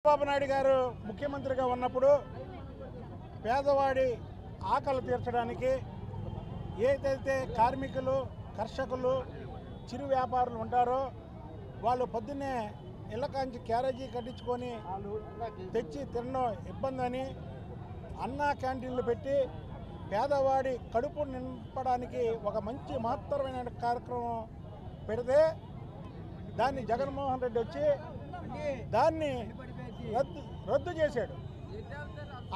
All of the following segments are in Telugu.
చంద్రబాబు నాయుడు గారు ముఖ్యమంత్రిగా ఉన్నప్పుడు పేదవాడి ఆకలి తీర్చడానికి ఏదైతే కార్మికులు కర్షకులు చిరు వ్యాపారులు ఉంటారో వాళ్ళు పొద్దున్నే ఇళ్ళకాంచి క్యారేజీ కట్టించుకొని తెచ్చి తినడం ఇబ్బంది అని అన్నా క్యాంటీన్లు పెట్టి పేదవాడి కడుపు నింపడానికి ఒక మంచి మహత్తరమైన కార్యక్రమం పెడితే దాన్ని జగన్మోహన్ రెడ్డి వచ్చి దాన్ని రద్దు రద్దు చేశాడు.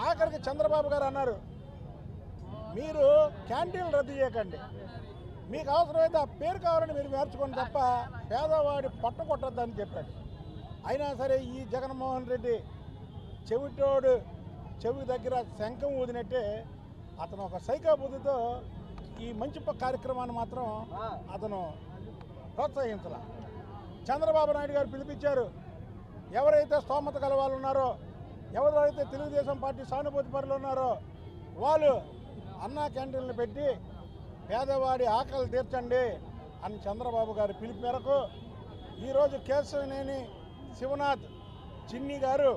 ఆఖరికి చంద్రబాబు గారు అన్నారు మీరు క్యాంటీన్లు రద్దు చేయకండి. మీకు అవసరమైతే ఆ పేరు కావాలని మీరు మార్చుకోండి తప్ప పేదవాడి పట్ట కొట్టద్దని చెప్పాడు. అయినా సరే ఈ జగన్మోహన్ రెడ్డి చెవిటోడు చెవి దగ్గర శంఖం ఊదినట్టే అతను ఒక సైకా బుద్ధితో ఈ మంచి కార్యక్రమాన్ని మాత్రం అతను ప్రోత్సహించాల. చంద్రబాబు నాయుడు గారు పిలిపించారు ఎవరైతే స్తోమత గల వాళ్ళు ఉన్నారో ఎవరైతే తెలుగుదేశం పార్టీ సానుభూతి పరులు ఉన్నారో వాళ్ళు అన్నా క్యాంటీన్లు పెట్టి పేదవాడి ఆకలి తీర్చండి అని చంద్రబాబు గారి పిలుపు మేరకు ఈరోజు కేశవనేని శివనాథ్ చిన్ని గారు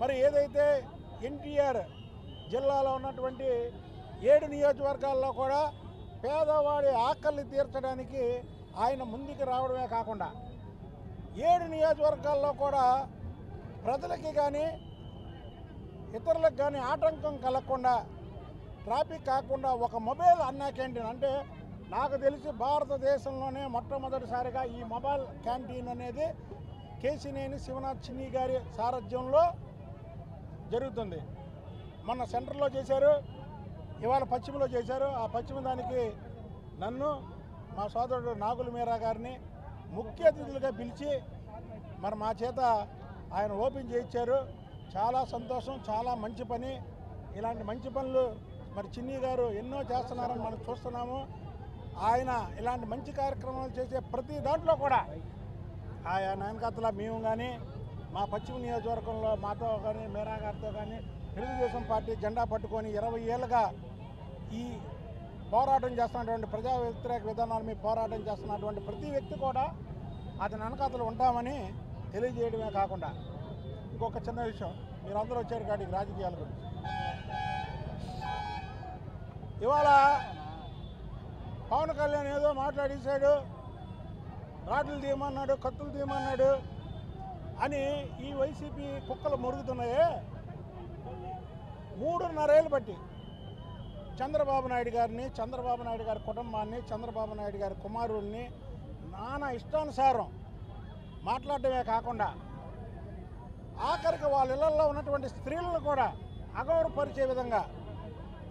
మరి ఏదైతే ఎన్టీఆర్ జిల్లాలో ఉన్నటువంటి ఏడు నియోజకవర్గాల్లో కూడా పేదవాడి ఆకలి తీర్చడానికి ఆయన ముందుకు రావడమే కాకుండా ఏడు నియోజకవర్గాల్లో కూడా ప్రజలకి కానీ ఇతరులకు కానీ ఆటంకం కలగకుండా ట్రాఫిక్ కాకుండా ఒక మొబైల్ అన్నా క్యాంటీన్ అంటే నాకు తెలిసి భారతదేశంలోనే మొట్టమొదటిసారిగా ఈ మొబైల్ క్యాంటీన్ అనేది కేసినేని శివనాథ్ చిన్ని గారి సారథ్యంలో జరుగుతుంది. మొన్న సెంటర్లో చేశారు ఇవాళ పశ్చిమలో చేశారు. ఆ పశ్చిమ దానికి నన్ను మా సోదరుడు నాగుల మీరా గారిని ముఖ్య అతిథులుగా పిలిచి మరి మా చేత ఆయన ఓపెన్ చేయించారు. చాలా సంతోషం చాలా మంచి పని. ఇలాంటి మంచి పనులు మరి చిన్ని గారు ఎన్నో చేస్తున్నారని మనం చూస్తున్నాము. ఆయన ఇలాంటి మంచి కార్యక్రమాలు చేసే ప్రతి దాంట్లో కూడా ఆయా నాయనకత్తల మేము కానీ మా పశ్చిమ నియోజకవర్గంలో మాతో కానీ మేరా గారితో కానీ తెలుగుదేశం పార్టీ జెండా పట్టుకొని ఇరవై ఏళ్ళుగా ఈ పోరాటం చేస్తున్నటువంటి ప్రజా వ్యతిరేక విధానాల మీద పోరాటం చేస్తున్నటువంటి ప్రతి వ్యక్తి కూడా అతని వెనకాతలు ఉంటామని తెలియజేయడమే కాకుండా ఇంకొక చిన్న విషయం. మీరందరూ వచ్చారు కాడికి రాజకీయాల గురించి. ఇవాళ పవన్ కళ్యాణ్ ఏదో మాట్లాడేశాడు రాడ్లు తీయమన్నాడు కత్తులు తీయమన్నాడు అని ఈ వైసీపీ కుక్కలు మురుగుతున్నాయే. మూడున్నరేళ్ళు బట్టి చంద్రబాబు నాయుడు గారిని చంద్రబాబు నాయుడు గారి కుటుంబాన్ని చంద్రబాబు నాయుడు గారి కుమారుల్ని నానా ఇష్టానుసారం మాట్లాడటమే కాకుండా ఆఖరికి వాళ్ళ ఇళ్ళలో ఉన్నటువంటి స్త్రీలను కూడా అగౌరవపరిచే విధంగా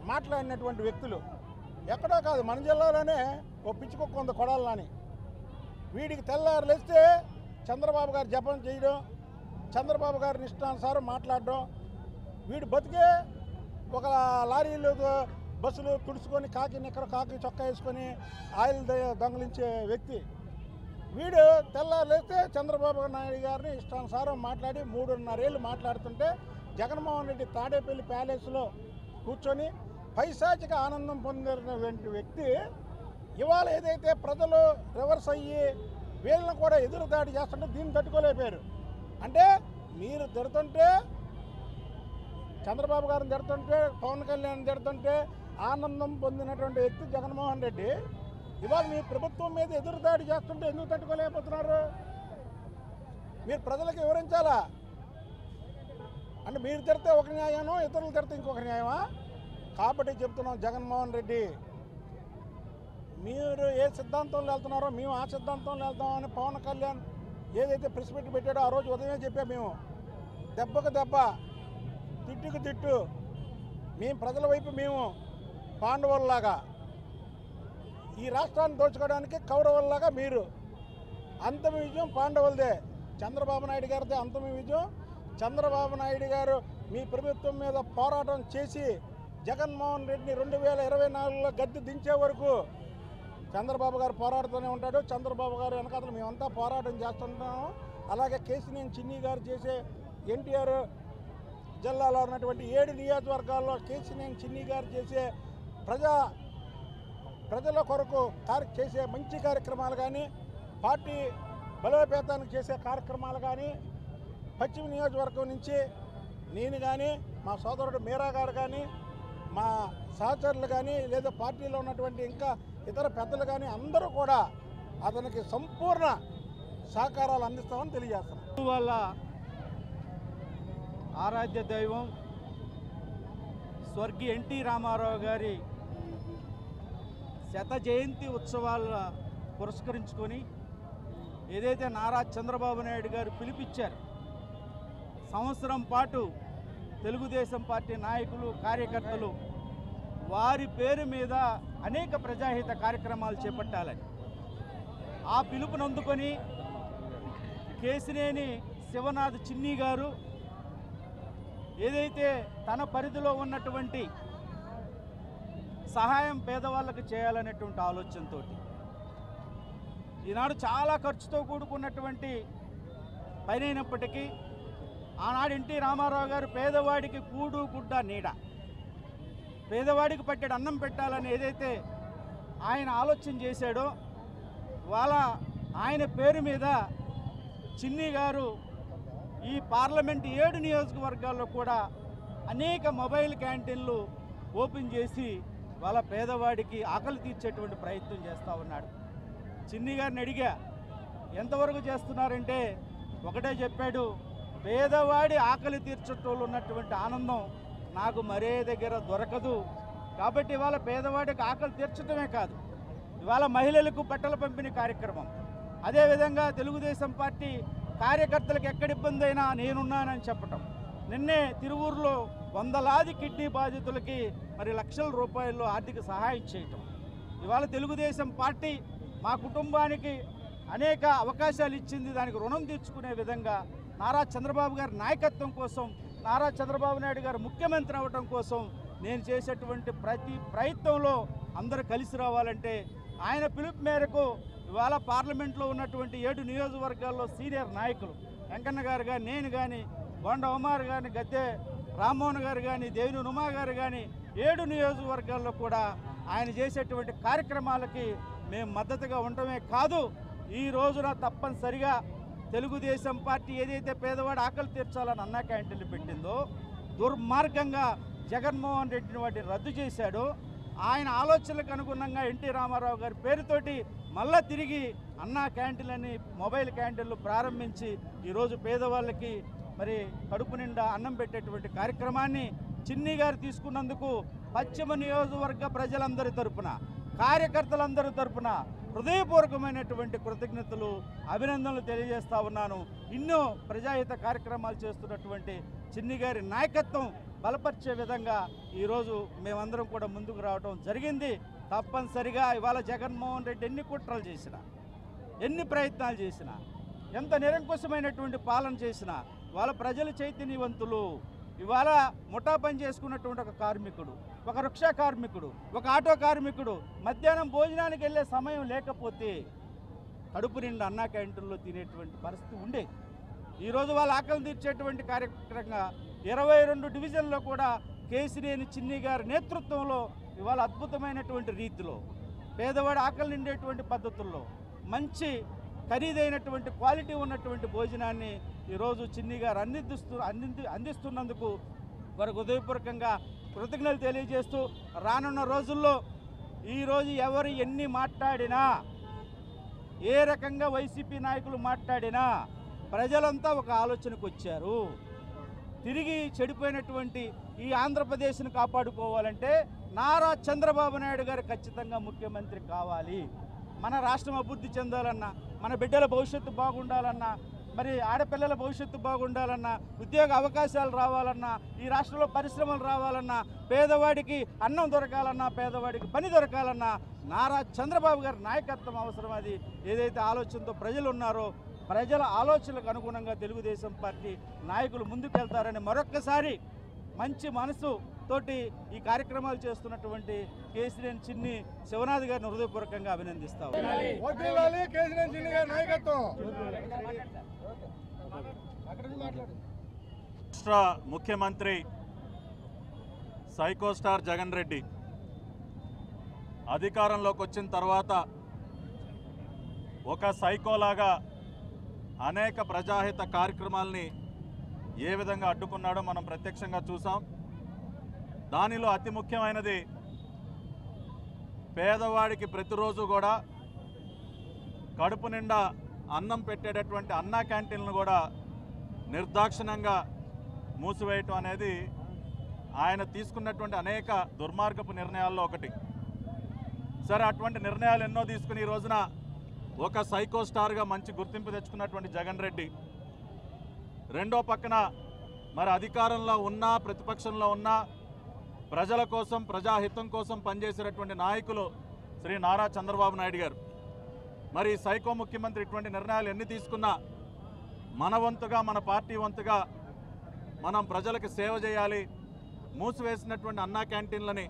మాట్లాడినటువంటి వ్యక్తులు ఎక్కడో కాదు మన జిల్లాలోనే ఓ పిచ్చుకొక్క ఉంది కొడాలని వీడికి తెల్లారు లేస్తే చంద్రబాబు గారు జపం చేయడం చంద్రబాబు గారిని ఇష్టానుసారం మాట్లాడడం వీడు బతికే ఒక లారీలు బస్సులు తుడుచుకొని కాకి నిక్కర కాకి చొక్కా వేసుకొని ఆయిల్ దొంగలించే వ్యక్తి. వీడు తెల్లారులేస్తే చంద్రబాబు నాయుడు గారిని ఇష్టానుసారం మాట్లాడి మూడున్నరేళ్ళు మాట్లాడుతుంటే జగన్మోహన్ రెడ్డి తాడేపల్లి ప్యాలెస్లో కూర్చొని పైశాచిక ఆనందం పొందినటువంటి వ్యక్తి ఇవాళ ఏదైతే ప్రజలు రివర్స్ అయ్యి వీళ్ళని కూడా ఎదురు దాడి చేస్తుంటే దీన్ని తట్టుకోలేకపోయారు. అంటే మీరు తిడుతుంటే చంద్రబాబు గారిని తిడుతుంటే పవన్ కళ్యాణ్ తిడుతుంటే ఆనందం పొందినటువంటి వ్యక్తి జగన్మోహన్ రెడ్డి. ఇవాళ మీ ప్రభుత్వం మీద ఎదురుదాడి చేస్తుంటే ఎందుకు తట్టుకోలేకపోతున్నారు? మీరు ప్రజలకు వివరించాలా? అంటే మీరు తిడితే ఒక న్యాయమో ఇతరులు తిడితే ఇంకొక న్యాయమా? కాబట్టి చెప్తున్నాం జగన్మోహన్ రెడ్డి. మీరు ఏ సిద్ధాంతంలో వెళ్తున్నారో మేము ఆ సిద్ధాంతంలో వెళ్తామని పవన్ కళ్యాణ్ ఏదైతే ప్రెస్ మీట్ పెట్టాడో ఆ రోజు ఉదయమే చెప్పాము మేము. దెబ్బకు దెబ్బ తిట్టుకు తిట్టు. మేము ప్రజల వైపు మేము పాండవుల్లాగా ఈ రాష్ట్రాన్ని దోచుకోవడానికి కౌరవుల్లాగా మీరు. అంతిమ విజయం పాండవులదే. చంద్రబాబు నాయుడు గారిదే అంతిమ విజయం చంద్రబాబు నాయుడు గారు మీ ప్రభుత్వం మీద పోరాటం చేసి జగన్మోహన్ రెడ్డిని రెండు వేల ఇరవై నాలుగులో గద్దె దించే వరకు చంద్రబాబు గారు పోరాడుతూనే ఉంటాడు. చంద్రబాబు గారు వెనకాతలు మేమంతా పోరాటం చేస్తుంటాము. అలాగే కేసీనేని చిన్ని గారు చేసే ఎన్టీఆర్ జిల్లాలో ఉన్నటువంటి ఏడు నియోజకవర్గాల్లో కేసీనేని చిన్ని గారు చేసే ప్రజా ప్రజల కొరకు కార్య చేసే మంచి కార్యక్రమాలు కానీ పార్టీ బలోపేతానికి చేసే కార్యక్రమాలు కానీ పశ్చిమ నియోజకవర్గం నుంచి నేను కానీ మా సోదరుడు మీరా గారు కానీ మా సహచరులు కానీ లేదా పార్టీలో ఉన్నటువంటి ఇంకా ఇతర పెద్దలు కానీ అందరూ కూడా అతనికి సంపూర్ణ సహకారాలు అందిస్తామని తెలియజేస్తున్నాం. వాళ్ళ ఆరాధ్య దైవం స్వర్గీయ ఎన్టీ రామారావు గారి శత జయంతి ఉత్సవాలు పురస్కరించుకొని ఏదైతే నారా చంద్రబాబు నాయుడు గారు పిలిపించారు సంవత్సరం పాటు తెలుగుదేశం పార్టీ నాయకులు కార్యకర్తలు వారి పేరు మీద అనేక ప్రజాహిత కార్యక్రమాలు చేపట్టాలని. ఆ పిలుపునందుకొని కేసినేని శివనాథ్ చిన్ని గారు ఏదైతే తన పరిధిలో ఉన్నటువంటి సహాయం పేదవాళ్ళకి చేయాలనేటువంటి ఆలోచనతో ఈనాడు చాలా ఖర్చుతో కూడుకున్నటువంటి పని అయినప్పటికీ ఆనాడు ఎన్టీ రామారావు గారు పేదవాడికి కూడు గుడ్డ నీడ. పేదవాడికి పట్టెడు అన్నం పెట్టాలని ఏదైతే ఆయన ఆలోచన చేశాడో వాళ్ళ ఆయన పేరు మీద చిన్ని గారు ఈ పార్లమెంట్ ఏడు నియోజకవర్గాల్లో కూడా అనేక మొబైల్ క్యాంటీన్లు ఓపెన్ చేసి వాళ్ళ పేదవాడికి ఆకలి తీర్చేటువంటి ప్రయత్నం చేస్తూ ఉన్నాడు. చిన్ని గారిని అడిగా ఎంతవరకు చేస్తున్నారంటే? ఒకటే చెప్పాడు పేదవాడి ఆకలి తీర్చటోళ్ళు ఉన్నటువంటి ఆనందం నాకు మరే దగ్గర దొరకదు. కాబట్టి ఇవాళ పేదవాడికి ఆకలి తీర్చడమే కాదు ఇవాళ మహిళలకు బట్టల పంపిణీ కార్యక్రమం. అదేవిధంగా తెలుగుదేశం పార్టీ కార్యకర్తలకు ఎక్కడ ఇబ్బంది అయినా నేనున్నానని చెప్పటం. నిన్నే తిరువూరులో వందలాది కిడ్నీ బాధితులకి మరి లక్షల రూపాయలు ఆర్థిక సహాయం చేయటం. ఇవాళ తెలుగుదేశం పార్టీ మా కుటుంబానికి అనేక అవకాశాలు ఇచ్చింది. దానికి రుణం తీర్చుకునే విధంగా నారా చంద్రబాబు గారి నాయకత్వం కోసం నారా చంద్రబాబు నాయుడు గారు ముఖ్యమంత్రి అవ్వటం కోసం నేను చేసేటువంటి ప్రతి ప్రయత్నంలో అందరూ కలిసి రావాలంటే ఆయన పిలుపు మేరకు ఇవాళ పార్లమెంట్లో ఉన్నటువంటి ఏడు నియోజకవర్గాల్లో సీనియర్ నాయకులు వెంకన్న గారు కానీ నేను కానీ బొండ ఉమార్ కానీ గద్దె రామ్మోహన్ గారు కానీ దేవిని ఉమా గారు కానీ ఏడు నియోజకవర్గాల్లో కూడా ఆయన చేసేటువంటి కార్యక్రమాలకి మేము మద్దతుగా ఉండటమే కాదు ఈ రోజున తప్పనిసరిగా తెలుగుదేశం పార్టీ ఏదైతే పేదవాడు ఆకలి తీర్చాలని అన్నా క్యాంటీన్లు పెట్టిందో దుర్మార్గంగా జగన్మోహన్ రెడ్డిని వాటిని రద్దు చేశాడు. ఆయన ఆలోచనలకు అనుగుణంగా ఎన్టీ రామారావు గారి పేరుతోటి మళ్ళా తిరిగి అన్నా క్యాంటీన్లని మొబైల్ క్యాంటీన్లు ప్రారంభించి ఈరోజు పేదవాళ్ళకి మరి కడుపు నిండా అన్నం పెట్టేటువంటి కార్యక్రమాన్ని చిన్ని గారు తీసుకున్నందుకు పశ్చిమ నియోజకవర్గ ప్రజలందరి తరపున కార్యకర్తలందరి తరపున హృదయపూర్వకమైనటువంటి కృతజ్ఞతలు అభినందనలు తెలియజేస్తా ఉన్నాను. ఎన్నో ప్రజాహిత కార్యక్రమాలు చేస్తున్నటువంటి చిన్ని గారి నాయకత్వం బలపరిచే విధంగా ఈరోజు మేమందరం కూడా ముందుకు రావడం జరిగింది. తప్పనిసరిగా ఇవాళ జగన్మోహన్ రెడ్డి ఎన్ని కుట్రలు చేసినా ఎన్ని ప్రయత్నాలు చేసినా ఎంత నిరంకుశమైనటువంటి పాలన చేసినా వాళ్ళ ప్రజలు చైతన్యవంతులు. ఇవాళ ముఠా పని చేసుకున్నటువంటి ఒక కార్మికుడు ఒక రిక్షా కార్మికుడు ఒక ఆటో కార్మికుడు మధ్యాహ్నం భోజనానికి వెళ్ళే సమయం లేకపోతే కడుపు నిండా అన్నా క్యాంటీన్లో తినేటువంటి పరిస్థితి ఉండేది. ఈరోజు వాళ్ళ ఆకలి తీర్చేటువంటి కార్యక్రమంగా ఇరవై రెండు డివిజన్లో కూడా కేసినేని చిన్ని గారి నేతృత్వంలో ఇవాళ అద్భుతమైనటువంటి రీతిలో పేదవాడు ఆకలి నిండేటువంటి పద్ధతుల్లో మంచి ఖరీదైనటువంటి క్వాలిటీ ఉన్నటువంటి భోజనాన్ని ఈరోజు చిన్ని గారు అందిస్తు అంది అందిస్తున్నందుకు వారికి హృదయపూర్వకంగా కృతజ్ఞతలు తెలియజేస్తూ రానున్న రోజుల్లో ఈరోజు ఎవరు ఎన్ని మాట్లాడినా ఏ రకంగా వైసీపీ నాయకులు మాట్లాడినా ప్రజలంతా ఒక ఆలోచనకు వచ్చారు. తిరిగి చెడిపోయినటువంటి ఈ ఆంధ్రప్రదేశ్ను కాపాడుకోవాలంటే నారా చంద్రబాబు నాయుడు గారు ఖచ్చితంగా ముఖ్యమంత్రి కావాలి. మన రాష్ట్రం అభివృద్ధి చెందాలన్నా మన బిడ్డల భవిష్యత్తు బాగుండాలన్నా మరి ఆడపిల్లల భవిష్యత్తు బాగుండాలన్నా ఉద్యోగ అవకాశాలు రావాలన్నా ఈ రాష్ట్రంలో పరిశ్రమలు రావాలన్నా పేదవాడికి అన్నం దొరకాలన్నా పేదవాడికి పని దొరకాలన్నా నారా చంద్రబాబు గారి నాయకత్వం అవసరం అది. ఏదైతే ఆలోచనతో ప్రజలు ఉన్నారో ప్రజల ఆలోచనలకు అనుగుణంగా తెలుగుదేశం పార్టీ నాయకులు ముందుకెళ్తారని మరొక్కసారి మంచి మనసు తోటి ఈ కార్యక్రమాలు చేస్తున్నటువంటి కేసీఆర్ చిన్ని శివనాథ్ గారిని హృదయపూర్వకంగా అభినందిస్తాం. వడ్డీలాలి కేసీఆర్ చిన్ని గారి నాయకత్వం. రాష్ట్ర ముఖ్యమంత్రి సైకో స్టార్ జగన్ రెడ్డి అధికారంలోకి వచ్చిన తర్వాత ఒక సైకోలాగా అనేక ప్రజాహిత కార్యక్రమాల్ని ఏ విధంగా అడ్డుకున్నాడో మనం ప్రత్యక్షంగా చూసాం. దానిలో అతి ముఖ్యమైనది పేదవాడికి ప్రతిరోజు కూడా కడుపు నిండా అన్నం పెట్టేటటువంటి అన్నా క్యాంటీన్లను కూడా నిర్దాక్షిణంగా మూసివేయటం అనేది ఆయన తీసుకున్నటువంటి అనేక దుర్మార్గపు నిర్ణయాల్లో ఒకటి. సరే అటువంటి నిర్ణయాలు ఎన్నో తీసుకుని ఈ రోజున ఒక సైకో స్టార్గా మంచి గుర్తింపు తెచ్చుకున్నటువంటి జగన్ రెడ్డి రెండో పక్కన మరి అధికారంలో ఉన్నా ప్రతిపక్షంలో ఉన్నా ప్రజల కోసం ప్రజాహితం కోసం పనిచేసేటటువంటి నాయకులు శ్రీ నారా చంద్రబాబు నాయుడు గారు. మరి సైకో ముఖ్యమంత్రి ఇటువంటి నిర్ణయాలు ఎన్ని తీసుకున్నా మన వంతుగా మన పార్టీ వంతుగా మనం ప్రజలకు సేవ చేయాలి. మూసివేసినటువంటి అన్నా క్యాంటీన్లని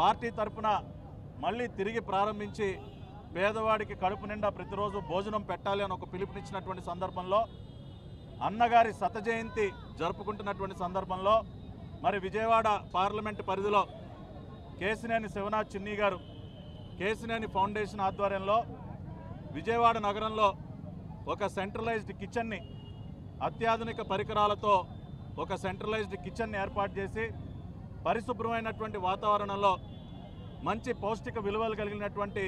పార్టీ తరపున మళ్ళీ తిరిగి ప్రారంభించి పేదవాడికి కడుపు నిండా ప్రతిరోజు భోజనం పెట్టాలి అని ఒక పిలుపునిచ్చినటువంటి సందర్భంలో అన్నగారి శత జయంతి జరుపుకుంటున్నటువంటి సందర్భంలో మరి విజయవాడ పార్లమెంటు పరిధిలో కేసినేని శివనాథ్ చిన్ని గారు కేసినేని ఫౌండేషన్ ఆధ్వర్యంలో విజయవాడ నగరంలో ఒక సెంట్రలైజ్డ్ కిచెన్ని అత్యాధునిక పరికరాలతో ఒక సెంట్రలైజ్డ్ కిచెన్ని ఏర్పాటు చేసి పరిశుభ్రమైనటువంటి వాతావరణంలో మంచి పౌష్టిక విలువలు కలిగినటువంటి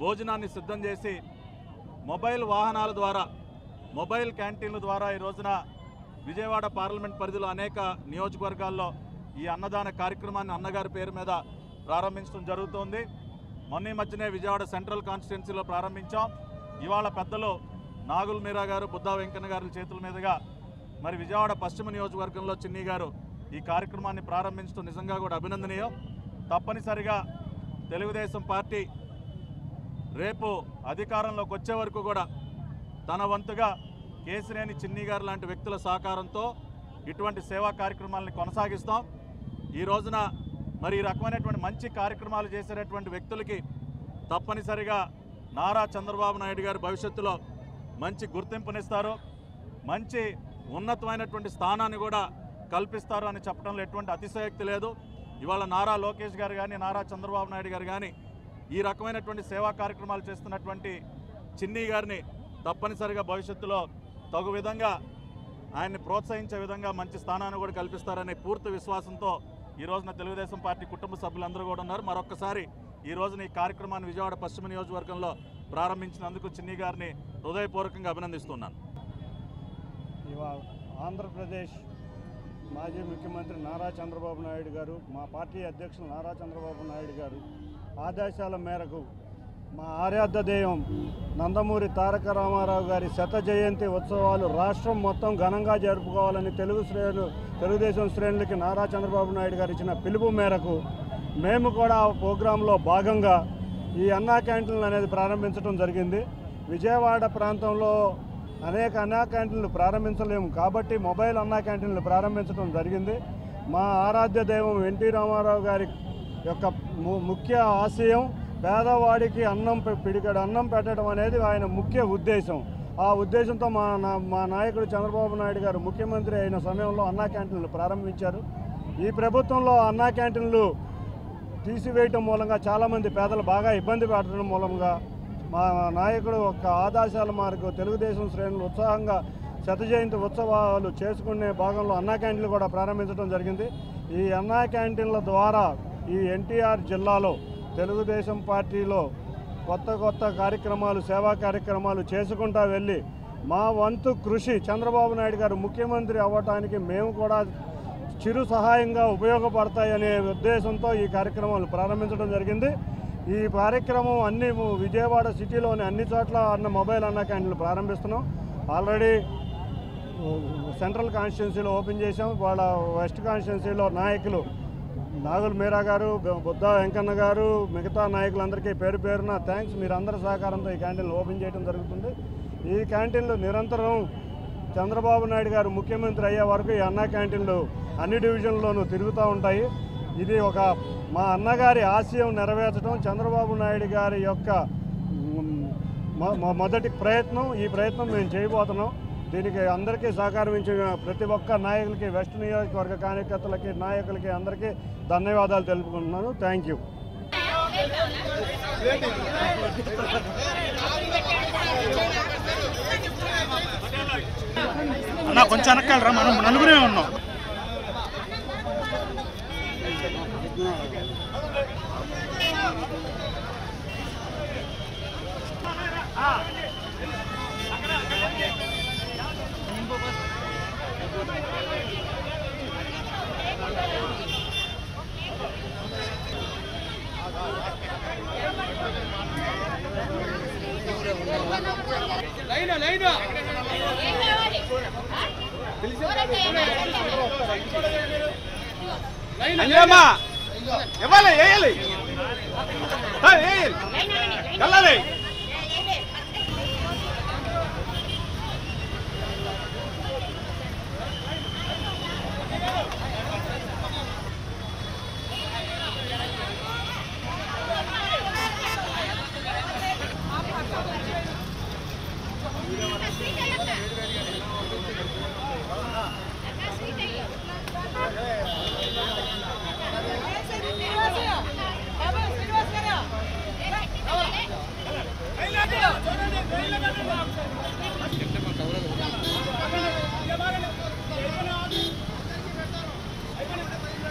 భోజనాన్ని సిద్ధం చేసి మొబైల్ వాహనాల ద్వారా మొబైల్ క్యాంటీన్ల ద్వారా ఈ రోజున విజయవాడ పార్లమెంట్ పరిధిలో అనేక నియోజకవర్గాల్లో ఈ అన్నదాన కార్యక్రమాన్ని అన్నగారి పేరు మీద ప్రారంభించడం జరుగుతోంది. మొన్న మధ్యనే విజయవాడ సెంట్రల్ కాన్స్టిట్యున్సీలో ప్రారంభించాం. ఇవాళ పెద్దలు నాగుల్ మీరా గారు బుద్ధా వెంకన్న గారి చేతుల మీదుగా మరి విజయవాడ పశ్చిమ నియోజకవర్గంలో చిన్ని గారు ఈ కార్యక్రమాన్ని ప్రారంభించడం నిజంగా కూడా అభినందనీయం. తప్పనిసరిగా తెలుగుదేశం పార్టీ రేపు అధికారంలోకి వచ్చే వరకు కూడా తన వంతుగా కేసినేని చిన్ని గారు లాంటి వ్యక్తుల సహకారంతో ఇటువంటి సేవా కార్యక్రమాలని కొనసాగిస్తాం. ఈ రోజున మరి ఈ రకమైనటువంటి మంచి కార్యక్రమాలు చేసేటటువంటి వ్యక్తులకి తప్పనిసరిగా నారా చంద్రబాబు నాయుడు గారు భవిష్యత్తులో మంచి గుర్తింపునిస్తారు. మంచి ఉన్నతమైనటువంటి స్థానాన్ని కూడా కల్పిస్తారు అని చెప్పడంలో ఎటువంటి అతిశయోక్తి లేదు. ఇవాళ నారా లోకేష్ గారు కానీ నారా చంద్రబాబు నాయుడు గారు కానీ ఈ రకమైనటువంటి సేవా కార్యక్రమాలు చేస్తున్నటువంటి చిన్ని గారిని తప్పనిసరిగా భవిష్యత్తులో తగు విధంగా ఆయన్ని ప్రోత్సహించే విధంగా మంచి స్థానాన్ని కూడా కల్పిస్తారనే పూర్తి విశ్వాసంతో ఈ రోజున తెలుగుదేశం పార్టీ కుటుంబ సభ్యులందరూ కూడా ఉన్నారు. మరొక్కసారి ఈ రోజున ఈ కార్యక్రమాన్ని విజయవాడ పశ్చిమ నియోజకవర్గంలో ప్రారంభించినందుకు చిన్ని గారిని హృదయపూర్వకంగా అభినందిస్తున్నాను. ఆంధ్రప్రదేశ్ మాజీ ముఖ్యమంత్రి నారా చంద్రబాబు నాయుడు గారు మా పార్టీ అధ్యక్షులు నారా చంద్రబాబు నాయుడు గారు ఆదేశాల మేరకు మా ఆరాధ్య దైవం నందమూరి తారక రామారావు గారి శత జయంతి ఉత్సవాలు రాష్ట్రం మొత్తం ఘనంగా జరుపుకోవాలని తెలుగు శ్రేణులు తెలుగుదేశం శ్రేణులకి నారా చంద్రబాబు నాయుడు గారు ఇచ్చిన పిలుపు మేరకు మేము కూడా ఆ ప్రోగ్రాంలో భాగంగా ఈ అన్నా క్యాంటీన్లు అనేది ప్రారంభించడం జరిగింది. విజయవాడ ప్రాంతంలో అనేక అన్నా క్యాంటీన్లు ప్రారంభించలేము కాబట్టి మొబైల్ అన్నా క్యాంటీన్లు ప్రారంభించడం జరిగింది. మా ఆరాధ్య దైవం ఎన్టీ రామారావు గారి యొక్క ము- ముఖ్య ఆశయం పేదవాడికి అన్నం పె- పిడికడు అన్నం పెట్టడం అనేది ఆయన ముఖ్య ఉద్దేశం. ఆ ఉద్దేశంతో మా నా- మా నాయకుడు చంద్రబాబు నాయుడు గారు ముఖ్యమంత్రి అయిన సమయంలో అన్నా క్యాంటీన్లు ప్రారంభించారు. ఈ ప్రభుత్వంలో అన్నా క్యాంటీన్లు తీసివేయటం మూలంగా చాలామంది పేదలు బాగా ఇబ్బంది పెట్టడం మూలంగా మా నాయకుడు ఒక ఆదేశాల మార్గం తెలుగుదేశం శ్రేణులు ఉత్సాహంగా శత జయంతి ఉత్సవాలు చేసుకునే భాగంలో అన్నా క్యాంటీన్లు కూడా ప్రారంభించడం జరిగింది. ఈ అన్నా క్యాంటీన్ల ద్వారా ఈ ఎన్టీఆర్ జిల్లాలో తెలుగుదేశం పార్టీలో కొత్త కొత్త కార్యక్రమాలు సేవా కార్యక్రమాలు చేసుకుంటా వెళ్ళి మా వంతు కృషి చంద్రబాబు నాయుడు గారు ముఖ్యమంత్రి అవ్వటానికి మేము కూడా చిరు సహాయంగా ఉపయోగపడతాయనే ఉద్దేశంతో ఈ కార్యక్రమాలు ప్రారంభించడం జరిగింది. ఈ కార్యక్రమం అన్ని విజయవాడ సిటీలోని అన్ని చోట్ల అన్న మొబైల్ అన్న క్యాంటీన్లు ప్రారంభిస్తున్నాం. ఆల్రెడీ సెంట్రల్ కాన్స్టిట్యున్సీలో ఓపెన్ చేశాం. వాళ్ళ వెస్ట్ కాన్స్టిట్యున్సీలో నాయకులు నాగుల్ మీరా గారు బుద్ధ వెంకన్న గారు మిగతా నాయకులందరికీ పేరు పేరున థ్యాంక్స్ మీరందరి సహకారంతో ఈ క్యాంటీన్లు ఓపెన్ చేయడం జరుగుతుంది. ఈ క్యాంటీన్లు నిరంతరం చంద్రబాబు నాయుడు గారు ముఖ్యమంత్రి అయ్యే వరకు ఈ అన్నా క్యాంటీన్లు అన్ని డివిజన్లోనూ తిరుగుతూ ఉంటాయి. ఇది ఒక మా అన్నగారి ఆశయం నెరవేర్చడం చంద్రబాబు నాయుడు గారి యొక్క మొదటి ప్రయత్నం. ఈ ప్రయత్నం మేము చేయబోతున్నాం. దీనికి అందరికీ సహకారం ఇచ్చిన ప్రతి ఒక్క నాయకులకి వెస్ట్ నియోజకవర్గ కార్యకర్తలకి నాయకులకి అందరికీ ధన్యవాదాలు తెలుపుకుంటున్నాను. థ్యాంక్ యూ అన్న కొంచెం వెనకాలరా మనం నలుగురే ఉన్నాం. అంజమ్మా ఇవ్వాలి వేయాలి. వేయాలి. వెళ్ళాలి